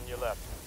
on your left.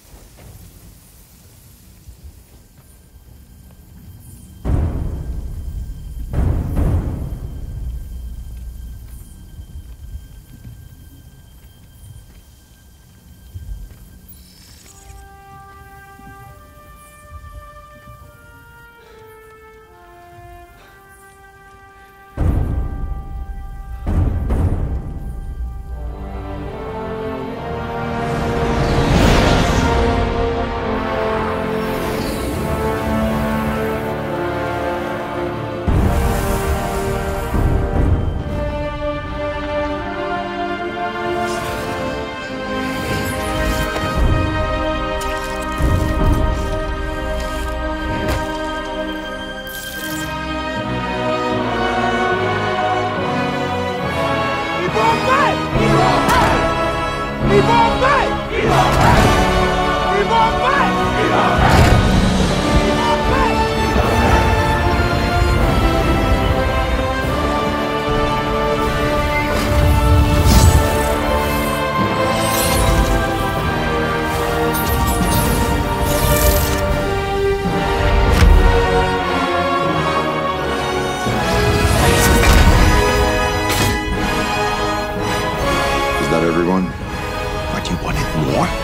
Everyone? But you wanted more?